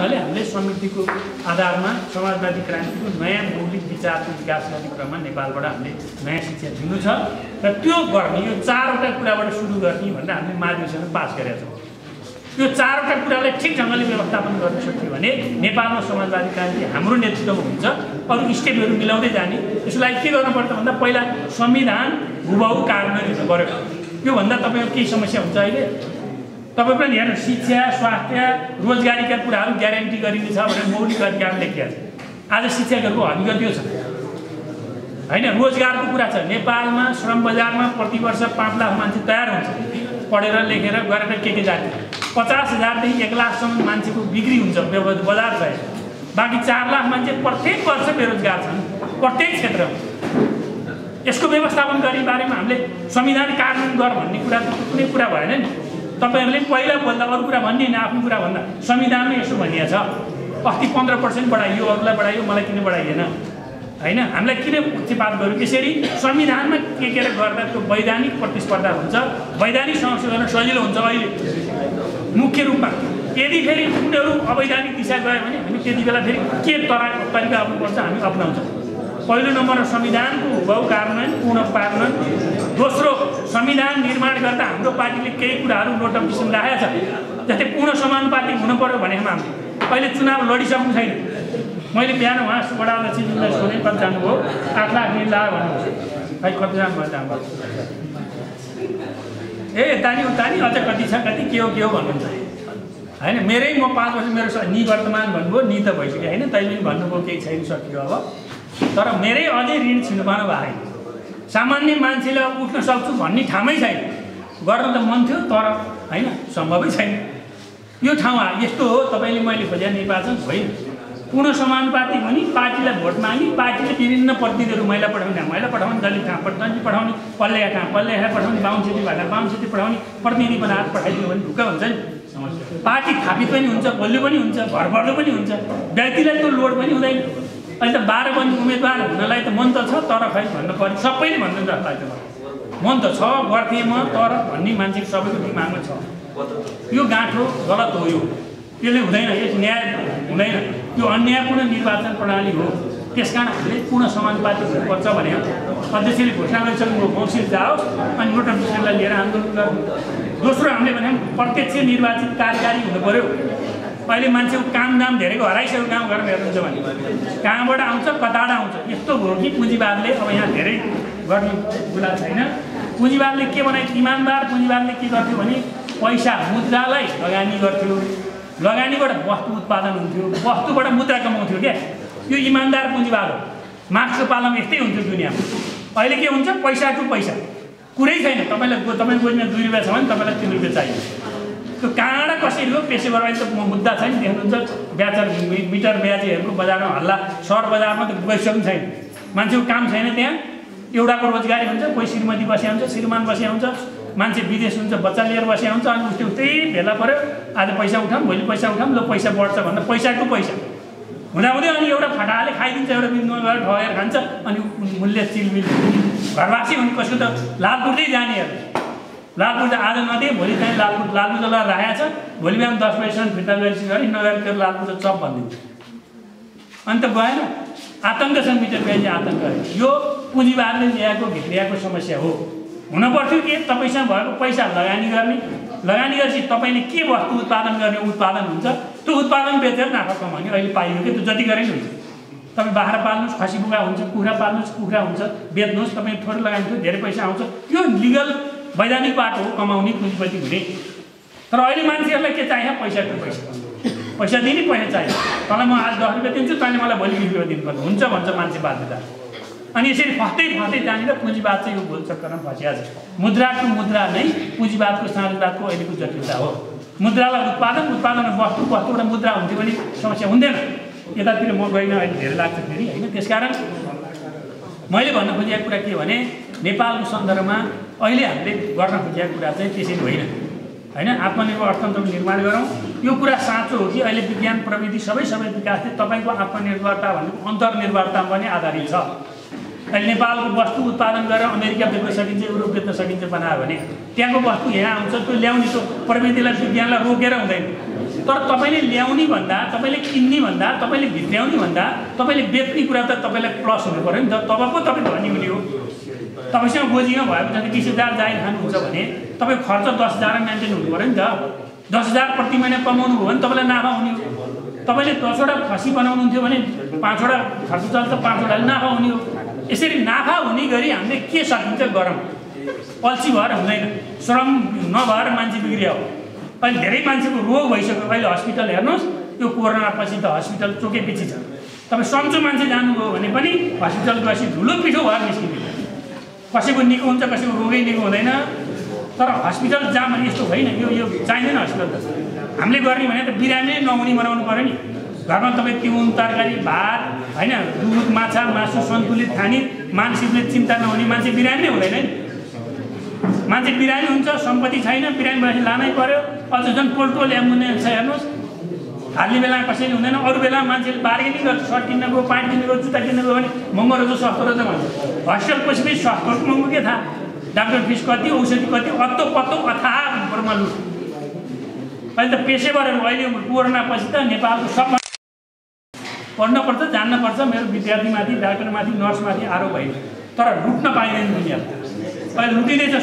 उहाँले हामीले समितिको आधारमा समाजवादी क्रान्तिको नयाँ मौलिक विचारको विकास गर्ने क्रममा नेपालबाट हामीले नयाँ शिक्षा दिनु छ र त्यो गर्ने यो चारवटा कुराबाट सुरु गर्ने भनेर हामीले महाधिवेशन पास गरेका छौँ। यो चारवटा कुरालाई ठिक ढङ्गले व्यवस्थापन गर्न सक्यो भने नेपालमा समाजवादी क्रान्ति हाम्रो नेतृत्वमा हुन्छ अरू स्टेपहरू मिलाउँदै जाने। यसको लागि के गर्नुपर्छ भन्दा पहिला संविधान हुबाहु कार्यान्वयन हुनु पऱ्यो। योभन्दा तपाईँको केही समस्या हुन्छ अहिले? तपाईँ पनि हेर्नु शिक्षा स्वास्थ्य रोजगारीका कुराहरू ग्यारेन्टी गरिनेछ भनेर मौलिक अधिकार लेखिया छ। आज शिक्षकहरूको हकिकत त्यो छ। होइन रोजगारको कुरा छ। नेपालमा श्रम बजारमा प्रति वर्ष पाँच लाख मान्छे तयार हुन्छ। पढेर लेखेर गरेर के के जाति। पचास हजारदेखि एक लाखसम्म मान्छेको बिक्री हुन्छ बजार यसको। बाँकी चार लाख मान्छे प्रत्येक वर्ष बेरोजगार छन् प्रत्येक क्षेत्रमा। यसको व्यवस्थापन गर्ने बारेमा हामीले संविधान कार्यान्वयन गर भन्ने कुरा कुनै कुरा भएन नि। तपाईँहरूले पहिला बोल्दा अरू कुरा भन्ने होइन आफ्नो कुरा भन्दा। संविधानमै यसो भनिएको छ अस्ति पन्ध्र पर्सेन्ट बढाइयो अरूलाई बढाइयो मलाई किन बढाइएन? होइन? हामीलाई किन पक्षपात गर्यो यसरी संविधानमा के के गर्दा त्यो वैधानिक प्रतिस्पर्धा हुन्छ वैधानिक समस्या गर्न सजिलो हुन्छ अहिले? मुख्य रूपमा यदि फेरि उनीहरू अवैधानिक दिशा गयो भने हामी त्यति बेला फेरि के तरा तरिका अप्नाउनुपर्छ हामी अप्नाउँछौँ। पहिलो नम्बरमा संविधानको हुबाउ कार्यान्वयन पूर्ण पार्न दोस्रो संविधान निर्माण गर्दा हाम्रो पार्टीले केही कुराहरू नोट अफ किसिम राखेको छ जस्तै पूर्ण समानुपातिक हुनु पऱ्यो भने हामीले अहिले चुनाव लडिसक्नु छैन। मैले बिहान उहाँ बडा अध्यक्षजीलाई सोधेँ कति जानुभयो? आठ लाख दिन ला भन्नुहुन्छ खै कति जानु ए तानी तानी अझ कति छ कति के हो के हो? भन्नुहुन्छ। होइन मेरै म पाँच वर्ष मेरो निवर्तमान भन्नुभयो नि त भइसक्यो। होइन तैँले पनि भन्नुभयो केही छैन सकियो अब। तर मेरै अझै ऋण छिनु पाउनु भएन। सामान्य मान्छेले उठ्न सक्छु भन्ने ठाउँमै छैन। गर्न त मन थियो तर होइन सम्भवै छैन। यो ठाउँ आ- यस्तो हो तपाईँले मैले खोजेर निर्वाचन होइन। पूर्ण समानुपातिक हुने पार्टीलाई भोट माग्ने पार्टीले विभिन्न प्रतिनिधिहरू महिला पठाउने महिला पठाउने दलित पठ- दलित पठाउने पल्ले कहाँ पल्ले कहाँ पठाउने बाहुन क्षेत्रीबाट बाहुन क्षेत्री पठाउने प्रतिनिधि बनाएर पठाइदियो भने ढुक्क हुन्छ नि। पार्टी थापित पनि हुन्छ बलियो पनि हुन्छ भर बढ्दो पनि हुन्छ। व्यक्तिलाई त्यो लोड पनि हुँदैन। अहिले त बाह्र बन्ने उम्मेदवार हुनलाई त मन त छ तर खै भन्नु पर्यो सबैले जस्तो लाग्छ मलाई मन त छ गर्थेँ म तर भन्ने मान्छेको सबैको दिमागमा छ। यो गाँठो गलत हो यो। त्यसले हुँदैन यस न्याय हुँदैन। यो अन्यायपूर्ण निर्वाचन प्रणाली हो। त्यस कारण हामीले पूर्ण समानुपातिक हुनुपर्छ भने अध्यक्षले घोषणा गरिसक्नुभयो कौन्सिल जाओस् अनि नोट अफिसरलाई लिएर आन्दोलन गर्नु दोस्रो हामीले भने प्रत्यक्ष निर्वाचित कार्यकारी हुनु पऱ्यो। अहिले मान्छेको काम दाम धेरैको हराइसक्यो गाउँ घरमा हेर्नुहुन्छ भने। कहाँबाट आउँछ कताबाट आउँछ यस्तो भयो कि पुँजीवादले अब यहाँ धेरै गर्ने कुरा छैन। पुँजीवादले के बनायो इमान्दार पुँजीवादले के गर्थ्यो भने पैसा मुद्रालाई लगानी गर्थ्यो। लगानीबाट वस्तु उत्पादन हुन्थ्यो वस्तुबाट मुद्रा कमाउँथ्यो क्या। यो इमान्दार पुँजीवाद हो। मार्क्सको पालामा यस्तै हुन्थ्यो दुनियाँमा। अहिले के हुन्छ पैसाको पैसा। कुरै छैन। तपाईँलाई तपाईँको गोजीमा दुई रुपियाँ छ भने तपाईँलाई तिन रुपियाँ चाहियो त्यो कहाँबाट कसरी हो? पेसेवर अहिले त मुद्दा छैन देख्नुहुन्छ? ब्याचर मिटर ब्याजेहरूको बजारमा हल्ला। सहर बजारमा त गइसक्नु छैन। मान्छेको काम छैन त्यहाँ। एउटाको रोजगारी हुन्छ कोही श्रीमती बसिया हुन्छ श्रीमान बसिया हुन्छ मान्छे विदेश हुन्छ बच्चा लिएर बसिया हुन्छ अनि उस्तै उस्तै भेला पऱ्यो। आज पैसा उठाऊँ भोलि पैसा उठाऊँ ल पैसा बढ्छ भन्दा पैसाको पैसा। हुँदाहुँदै अनि एउटा फटाले खाइदिन्छ एउटा बिन्दुमा गएर ठगेर खान्छ अनि मूल्य चिलबिल। घरवासी हुने कसको त लालपुरकै जानेहरू लालपुर त आज नदिए भोलि चाहिँ लालपुर लालपुर त लगाएर राखेको छ। भोलि बिहान दस बजीसम्म फिर्ता गरेपछि गरी नगएर त्यो लालपुर त चप भनिदिन्छ अन्त गएन आतङ्क छ मिटर ब्याजी आतङ्क। यो पुँजीवादले ल्याएको भित्रियाको समस्या हो। हुन पर्थ्यो के? तपाईँसँग भएको पैसा लगानी गर्ने। लगानी गरेपछि तपाईँले के वस्तु उत्पादन गर्ने? उत्पादन हुन्छ। त्यो उत्पादन बेचेर नाफा कमाउने। अहिले पाइयो कि? त्यो जति गरे नि हुन्छ। तपाईँ बाख्रा पाल्नुहोस् खसी बुगा हुन्छ कुखुरा पाल्नुहोस् कुखुरा हुन्छ। बेच्नुहोस् तपाईँ थोरै लगाइदिनुहोस् धेरै पैसा आउँछ। यो लिगल वैधानिक बाटो हो कमाउने पुँजीपति हुने। तर अहिले मान्छेहरूलाई के चाहियो? पैसाको पैसा। पैसा दिने पैसा चाहियो। तँलाई म आज दस रुपियाँ दिन्छु तैँले मलाई भोलि बिस रुपियाँ दिनुपर्छ। हुन्छ भन्छ मान्छे बाध्यता। अनि यसरी फस्दै फस्दै जानेर पुँजीवाद चाहिँ यो भुल चक्करमा फँसिएको छ। मुद्राको मुद्रा नै पुँजीवादको साँझवादको अहिलेको जटिलता हो। मुद्रालाई उत्पादन उत्पादन वस्तु वस्तुबाट मुद्रा हुन्थ्यो भने समस्या हुँदैन। यतातिर म गइनँ अहिले धेरै लाग्छ फेरि होइन? त्यसकारण मैले भन्न खोजेको कुरा के भने नेपालको सन्दर्भमा अहिले हामीले गर्न खोजेको कुरा चाहिँ त्यसरी होइन। होइन? आत्मनिर्भर अर्थतन्त्र निर्माण गरौँ। यो कुरा साँचो हो कि अहिले विज्ञान प्रविधि सबै सबै विकासले तपाईँको आत्मनिर्भरता भनेको अन्तर्निर्भरतामा पनि आधारित छ। अहिले नेपालको वस्तु उत्पादन गरेर अमेरिका बेच्न सकिन्छ युरोप बेच्न सकिन्छ बनायो भने त्यहाँको वस्तु यहाँ आउँछ त्यो ल्याउने त्यो प्रविधिलाई विज्ञानलाई रोकेर हुँदैन। तर तपाईँले ल्याउने भन्दा तपाईँले किन्ने भन्दा तपाईँले भित्र्याउने भन्दा तपाईँले बेच्ने कुरा त तपाईँलाई प्लस हुनु पऱ्यो नि त। तब पो तपाईँ धनी हुने हो। तपाईँसँग गोजीमा भएको छ बिस हजार जागिर खानुहुन्छ भने तपाईँको खर्च दस हजार मेन्टेन हुनु पऱ्यो नि त। दस हजार प्रति महिना कमाउनु भयो भने तपाईँलाई नाफा हुने हो। तपाईँले दसवटा खसी बनाउनुहुन्थ्यो भने पाँचवटा खर्च चल्छ पाँचवटाले नाफा हुने हो। यसरी नाफा हुने गरी हामीले के सकिन्छ गरौँ अल्छी भएर हुँदैन। श्रम नभएर मान्छे बिग्रियो अहिले धेरै मान्छेको रोग भइसक्यो। अहिले हस्पिटल हेर्नुहोस् यो कोरोनापछि त हस्पिटल चोकेपछि छ। तपाईँ सन्चो मान्छे जानुभयो भने पनि हस्पिटल गएपछि धुलो पिठो भएर निस्किँदैन कसैको निको हुन्छ कसैको रोगै निको हुँदैन। तर हस्पिटल जहाँ भने यस्तो होइन यो यो चाहिँदैन हस्पिटल त। हामीले गर्ने भने त बिरामी नै नहुने बनाउनु पऱ्यो नि। घरमा तपाईँ तिउन तरकारी भात होइन दुध माछा मासु सन्तुलित खाने मानसिकले चिन्ता नहुने मान्छे बिरामी नै हुँदैन नि। मान्छे बिरामी हुन्छ सम्पत्ति छैन बिरामी भएपछि लानै पऱ्यो अझ झन् पोल्टो ल्याउने छ हेर्नुहोस्। हाल्ने बेला कसैले हुँदैन। अरू बेला मान्छेले बार्गेनिङ गर्छ सर्ट किन्न गयो प्यान्ट किन्न गयो जुत्ता किन्न गयो भने महँगो रहेछ सस्तो रहेछ भन्छ। हस्पिटल पछि सस्तो महँगो के थाहा डाक्टर फिस कति औषधि कति अत्तो पत्तो अथाह ब्रह्म अहिले त पेसेवरहरू अहिले कोरोनापछि त नेपालको सब पढ्नुपर्छ जान्नुपर्छ। मेरो विद्यार्थीमाथि डाक्टरमाथि नर्समाथि आरोप भयो तर लुट्न पाइँदैन दुनियाँमा अहिले लुटिँदैछ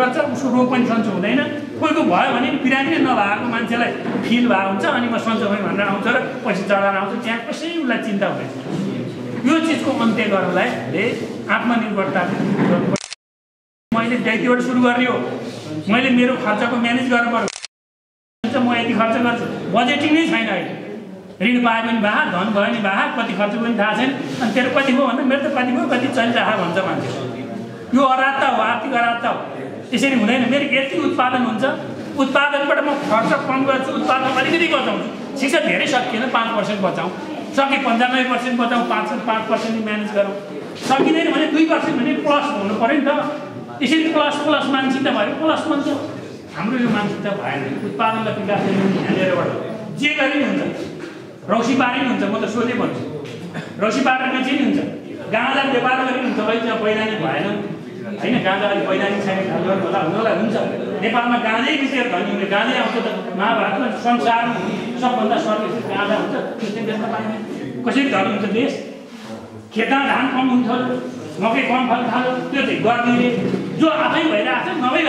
गर्छ उसको रोग पनि सन्चो हुँदैन। कोही को भयो भने बिरामी नै नभएको मान्छेलाई फिल भएको हुन्छ अनि म सन्चो भएँ भनेर आउँछ र पछि चढाएर आउँछ त्यहाँ कसै उसलाई चिन्ता हुँदैन यो चिजको अन्त्य गर्नलाई हामीले आत्मनिर्भरता मैले व्यक्तिबाट सुरु गर्ने हो। मैले मेरो खर्चको म्यानेज गर्नु पर्यो। म यति खर्च गर्छु। बजेटिङ नै छैन अहिले। ऋण पायो भने बाहा धन भयो भने बाहा कति खर्च पनि थाहा छैन। अनि तेरो कति भयो भन्दा मेरो त कति भयो कति चलिरहेको भन्छ मान्छे। यो अरात्ता हो आर्थिक अरात्ता हो। त्यसरी हुँदैन। मेरो यति उत्पादन हुन्छ। उत्पादनबाट म खर्च कम गर्छु। उत्पादन अलिकति बचाउँछु। शिक्षा धेरै सकिएन पाँच पर्सेन्ट बचाउँ। सकि पन्चानब्बे पर्सेन्ट बचाउँ पाँच पाँच पर्सेन्ट म्यानेज गरौँ। सकिँदैन भने दुई पर्सेन्ट भने प्लस हुनु पऱ्यो नि त। यसरी प्लस प्लस मानसिकता भयो। प्लस मान्छ। हाम्रो यो मानसिकता भएन। उत्पादनलाई विकास यहाँनिरबाट जे गरे नि हुन्छ। रौसी पारे नि हुन्छ। म त सोधे भन्छु। रौसी पारेमा चाहिँ नि हुन्छ। गाँजा व्यापार गरे हुन्छ। अहिले त्यहाँ वैधानिक भएन। होइन गाँजा अलिक वैधानिक छैन होला। हुनु होला हुन्छ। नेपालमा गाँजै विषय धनी हुने गाँजै आउँछ त महाभारतमा संसार सबभन्दा सर्वश्रेष्ठ गाँजा हुन्छ त्यो बेच्न पाइने। कसरी धनी हुन्छ देश? खेतमा धान कम हुन्छ मकै कम फल थाल्यो त्यो चाहिँ गरिदिने जो आफै भइरहेको छ आफै